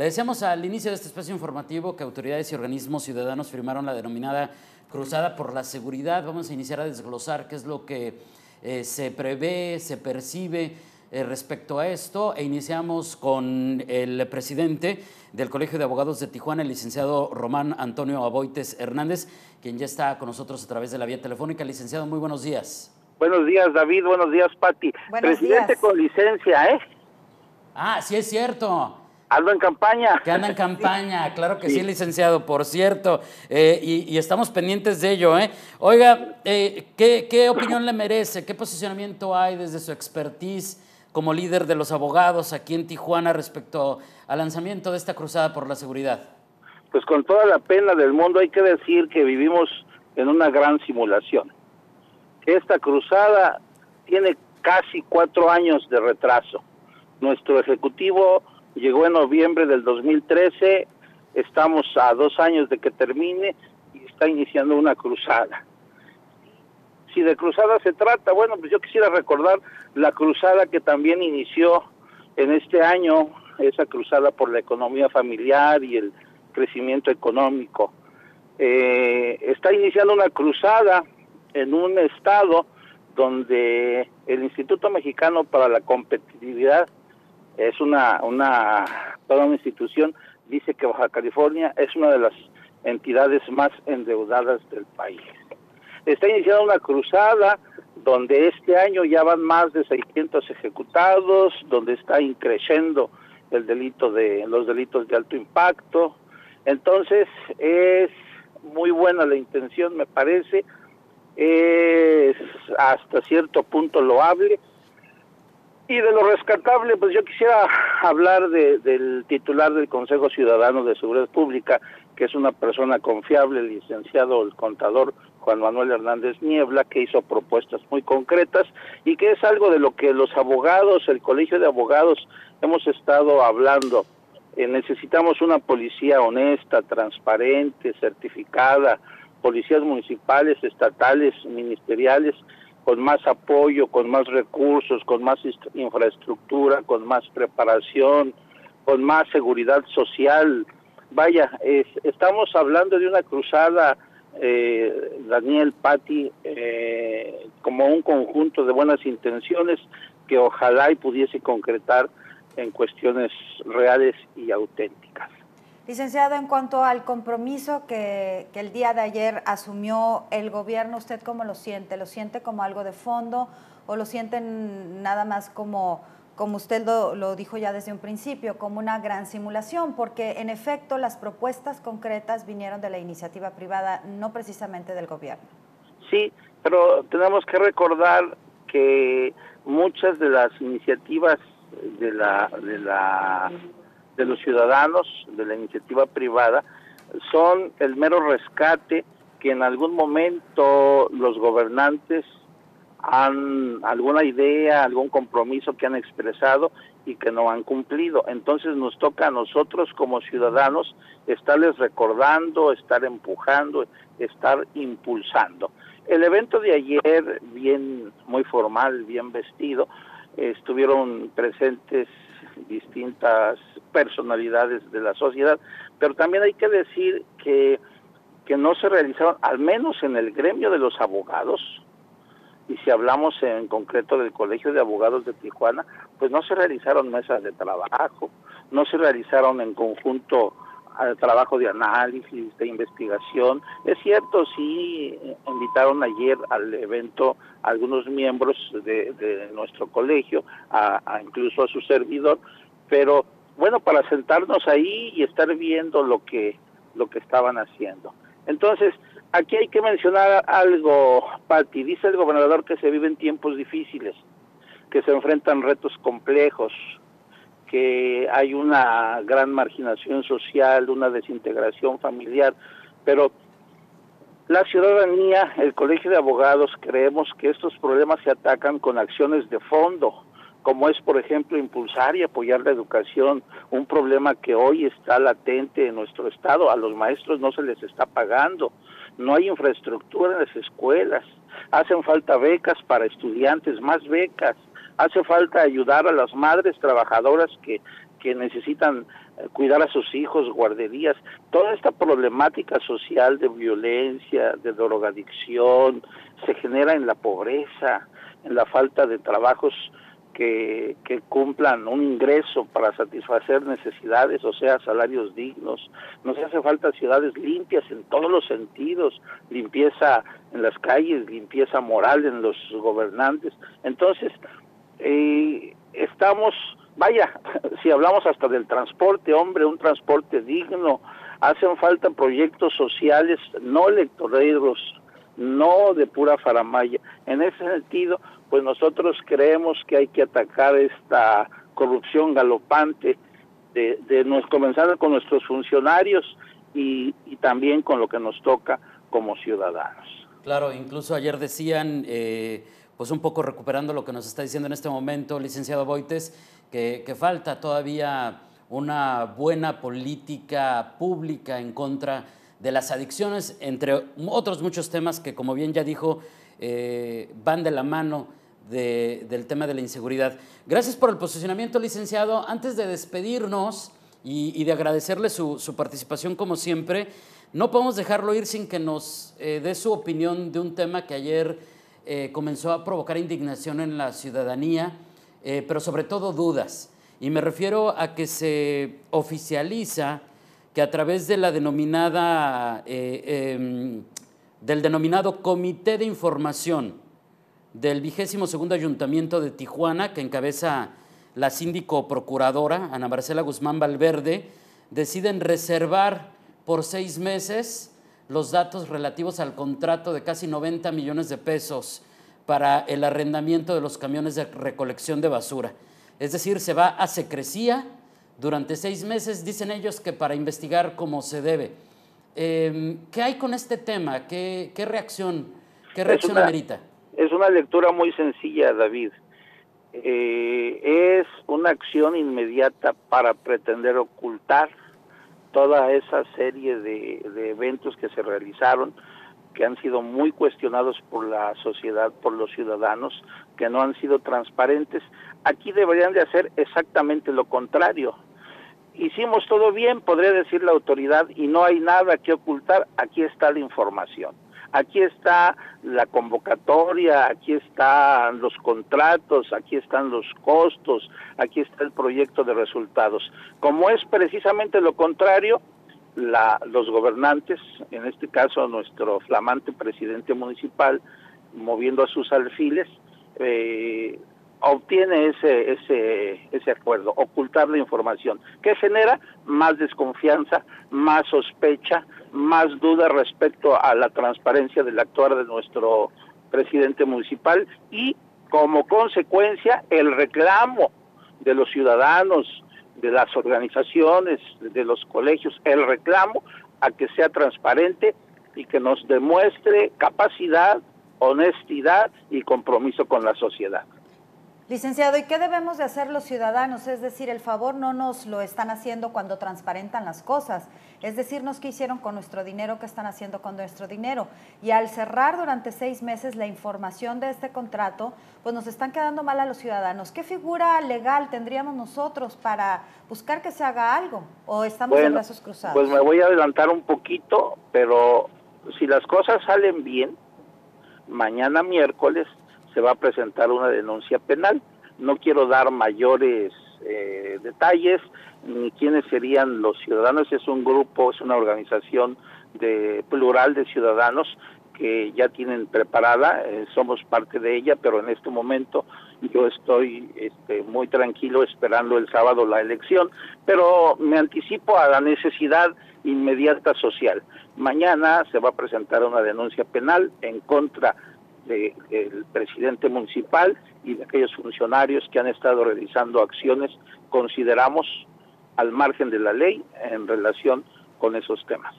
Le decíamos al inicio de este espacio informativo que autoridades y organismos ciudadanos firmaron la denominada Cruzada por la Seguridad. Vamos a iniciar a desglosar qué es lo que eh, se prevé, se percibe eh, respecto a esto e iniciamos con el presidente del Colegio de Abogados de Tijuana, el licenciado Román Antonio Aboites Hernández, quien ya está con nosotros a través de la vía telefónica. Licenciado, muy buenos días. Buenos días, David. Buenos días, Pati. Presidente con licencia, ¿eh? Ah, sí es cierto. Ando en campaña. Que anda en campaña, claro que sí, licenciado, por cierto. Eh, y, estamos pendientes de ello. ¿eh? Oiga, eh, ¿qué, ¿qué, opinión le merece? ¿Qué posicionamiento hay desde su expertise como líder de los abogados aquí en Tijuana respecto al lanzamiento de esta cruzada por la seguridad? Pues con toda la pena del mundo hay que decir que vivimos en una gran simulación. Esta cruzada tiene casi cuatro años de retraso. Nuestro ejecutivo llegó en noviembre del 2013, estamos a dos años de que termine y está iniciando una cruzada. Si de cruzada se trata, bueno, pues yo quisiera recordar la cruzada que también inició en este año, esa cruzada por la economía familiar y el crecimiento económico. Eh, está iniciando una cruzada en un estado donde el Instituto Mexicano para la Competitividad es una, una, toda una institución, dice que Baja California es una de las entidades más endeudadas del país. Está iniciando una cruzada donde este año ya van más de 600 ejecutados, donde está increciendo el delito de los delitos de alto impacto. Entonces es muy buena la intención, me parece, es hasta cierto punto loable y de lo rescatable, pues yo quisiera hablar del titular del Consejo Ciudadano de Seguridad Pública, que es una persona confiable, el licenciado, el contador Juan Manuel Hernández Niebla, que hizo propuestas muy concretas y que es algo de lo que los abogados, el Colegio de Abogados, hemos estado hablando. Eh, necesitamos una policía honesta, transparente, certificada, policías municipales, estatales, ministeriales, con más apoyo, con más recursos, con más infraestructura, con más preparación, con más seguridad social. Vaya, estamos hablando de una cruzada, eh, Daniel Patti, eh, como un conjunto de buenas intenciones que ojalá y pudiese concretar en cuestiones reales y auténticas. Licenciado, en cuanto al compromiso que, el día de ayer asumió el gobierno, ¿usted cómo lo siente? ¿Lo siente como algo de fondo o lo siente nada más como, como usted lo, dijo ya desde un principio, como una gran simulación? Porque en efecto las propuestas concretas vinieron de la iniciativa privada, no precisamente del gobierno. Sí, pero tenemos que recordar que muchas de las iniciativas de la, de la de los ciudadanos, de la iniciativa privada, son el mero rescate que en algún momento los gobernantes han alguna idea, algún compromiso que han expresado y que no han cumplido. Entonces nos toca a nosotros como ciudadanos estarles recordando, estar empujando, estar impulsando. El evento de ayer, bien muy formal, bien vestido, estuvieron presentes distintas personalidades de la sociedad, pero también hay que decir que, que no se realizaron, al menos en el gremio de los abogados, y si hablamos en concreto del Colegio de Abogados de Tijuana, pues no se realizaron mesas de trabajo, no se realizaron en conjunto al trabajo de análisis, de investigación. Es cierto, sí invitaron ayer al evento algunos miembros de, nuestro colegio, a, incluso a su servidor, pero bueno, para sentarnos ahí y estar viendo lo que, lo que estaban haciendo. Entonces, aquí hay que mencionar algo, Patti. Dice el gobernador que se viven tiempos difíciles, que se enfrentan retos complejos, que hay una gran marginación social, una desintegración familiar, pero la ciudadanía, el Colegio de Abogados, creemos que estos problemas se atacan con acciones de fondo, como es, por ejemplo, impulsar y apoyar la educación, un problema que hoy está latente en nuestro Estado, a los maestros no se les está pagando, no hay infraestructura en las escuelas, hacen falta becas para estudiantes, más becas, hace falta ayudar a las madres trabajadoras que, que necesitan eh, cuidar a sus hijos, guarderías, toda esta problemática social de violencia, de drogadicción, se genera en la pobreza, en la falta de trabajos que, que, cumplan un ingreso para satisfacer necesidades, o sea, salarios dignos. Nos hace falta ciudades limpias en todos los sentidos, limpieza en las calles, limpieza moral en los gobernantes. Entonces, eh, estamos, vaya, si hablamos hasta del transporte, hombre, un transporte digno, hacen falta proyectos sociales no electoreros, no de pura faramaya. En ese sentido, pues nosotros creemos que hay que atacar esta corrupción galopante, de, de comenzar con nuestros funcionarios y, y, también con lo que nos toca como ciudadanos. Claro, incluso ayer decían, eh, pues un poco recuperando lo que nos está diciendo en este momento, licenciado Boites, que, que falta todavía una buena política pública en contra de las adicciones, entre otros muchos temas que, como bien ya dijo, eh, van de la mano del tema de la inseguridad. Gracias por el posicionamiento, licenciado. Antes de despedirnos y, de agradecerle su, participación como siempre, no podemos dejarlo ir sin que nos eh, dé su opinión de un tema que ayer eh, comenzó a provocar indignación en la ciudadanía, pero sobre todo dudas. Y me refiero a que se oficializa que a través de la denominada, em, del denominado Comité de Información, del vigésimo segundo ayuntamiento de Tijuana, que encabeza la síndico procuradora, Ana Marcela Guzmán Valverde, deciden reservar por seis meses los datos relativos al contrato de casi 90 millones de pesos para el arrendamiento de los camiones de recolección de basura. Es decir, se va a secrecía durante seis meses, dicen ellos que para investigar cómo se debe. Em, ¿Qué hay con este tema? ¿Qué, reacción, qué reacción amerita? Es una lectura muy sencilla, David. Eh, es una acción inmediata para pretender ocultar toda esa serie de, eventos que se realizaron, que han sido muy cuestionados por la sociedad, por los ciudadanos, que no han sido transparentes. Aquí deberían de hacer exactamente lo contrario. Hicimos todo bien, podría decir la autoridad, y no hay nada que ocultar, aquí está la información aquí está la convocatoria, aquí están los contratos, aquí están los costos, aquí está el proyecto de resultados. Como es precisamente lo contrario, los gobernantes, en este caso nuestro flamante presidente municipal, moviendo a sus alfiles, eh, obtiene ese, ese, ese acuerdo, ocultar la información, que genera más desconfianza, más sospecha, más duda respecto a la transparencia del actuar de nuestro presidente municipal y como consecuencia el reclamo de los ciudadanos, de las organizaciones, de los colegios, el reclamo a que sea transparente y que nos demuestre capacidad, honestidad y compromiso con la sociedad. Licenciado, ¿y qué debemos de hacer los ciudadanos? Es decir, el favor no nos lo están haciendo cuando transparentan las cosas. Es decirnos qué hicieron con nuestro dinero, qué están haciendo con nuestro dinero. Y al cerrar durante seis meses la información de este contrato, pues nos están quedando mal a los ciudadanos. ¿Qué figura legal tendríamos nosotros para buscar que se haga algo? ¿O estamos en brazos cruzados? Pues me voy a adelantar un poquito, pero si las cosas salen bien, mañana miércoles se va a presentar una denuncia penal. No quiero dar mayores eh, detalles ni quiénes serían los ciudadanos. Es un grupo, es una organización de plural de ciudadanos que ya tienen preparada, eh, somos parte de ella, pero en este momento yo estoy este, muy tranquilo esperando el sábado la elección, pero me anticipo a la necesidad inmediata social. Mañana se va a presentar una denuncia penal en contra del presidente municipal y de aquellos funcionarios que han estado realizando acciones, consideramos al margen de la ley en relación con esos temas.